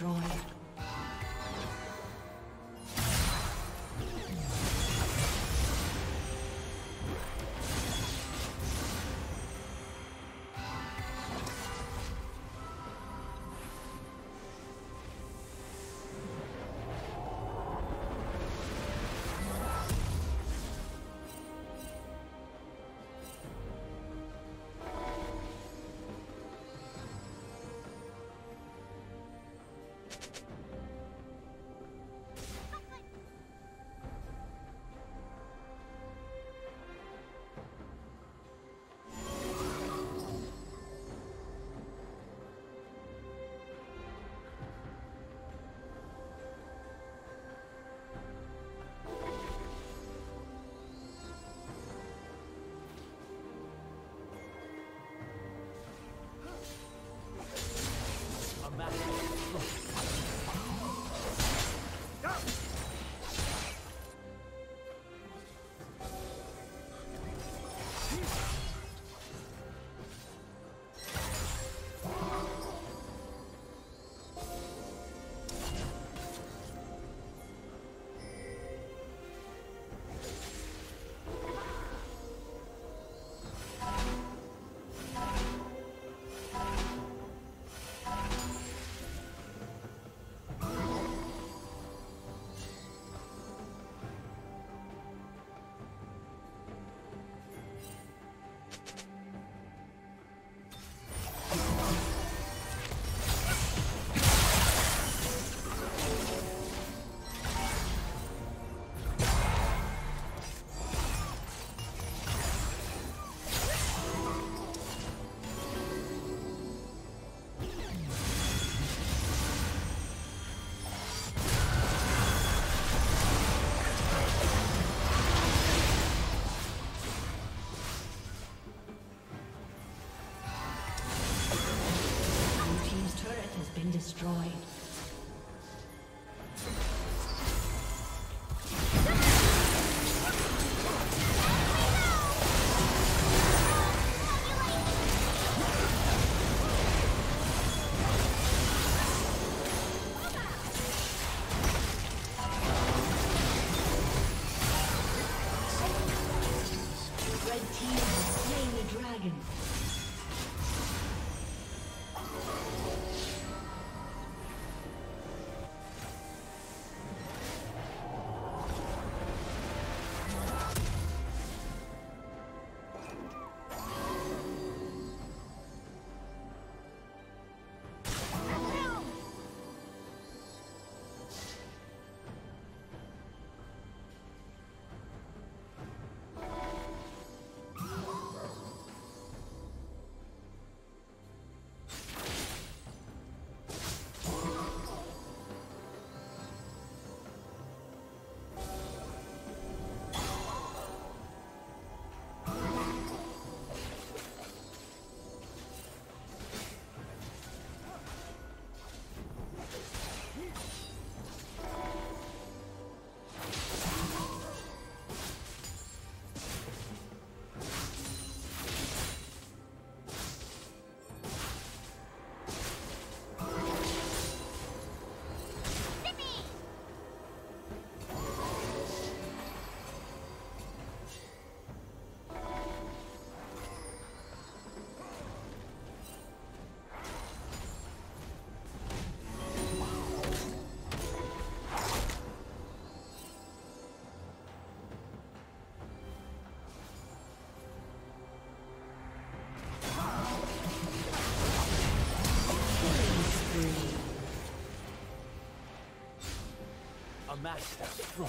destroyed. A master stroke.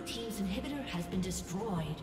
Blue team's inhibitor has been destroyed.